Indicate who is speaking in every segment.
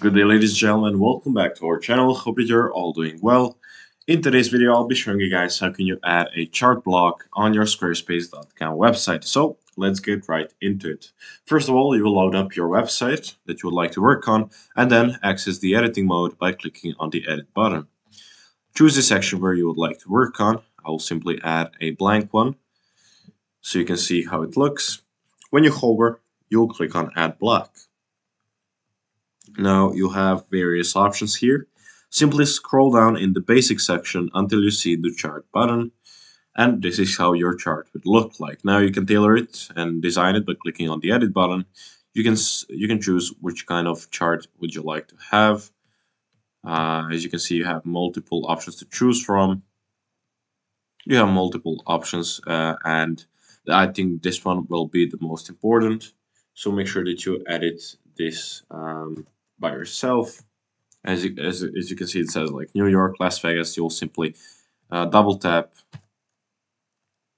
Speaker 1: Good day ladies and gentlemen, welcome back to our channel, hope that you're all doing well. In today's video I'll be showing you guys how can you add a chart block on your squarespace.com website. So let's get right into it. First of all you will load up your website that you would like to work on and then access the editing mode by clicking on the edit button. Choose the section where you would like to work on. I will simply add a blank one so you can see how it looks. When you hover you'll click on add block. Now you have various options here. Simply scroll down in the basic section until you see the chart button and this is how your chart would look like. Now you can tailor it and design it by clicking on the edit button. You can you can choose which kind of chart would you like to have. Uh, as you can see you have multiple options to choose from. You have multiple options uh, and I think this one will be the most important. So make sure that you edit this um, by yourself. As you, as, as you can see, it says like New York, Las Vegas. You'll simply uh, double tap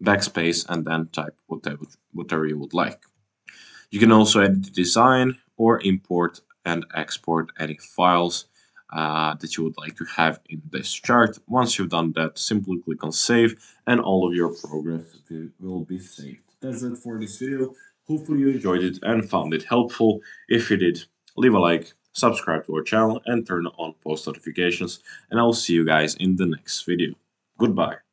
Speaker 1: backspace and then type whatever, whatever you would like. You can also edit the design or import and export any files uh, that you would like to have in this chart. Once you've done that, simply click on save and all of your progress will be saved. That's it for this video. Hopefully you enjoyed it and found it helpful. If you did, leave a like, subscribe to our channel and turn on post notifications and I will see you guys in the next video. Goodbye.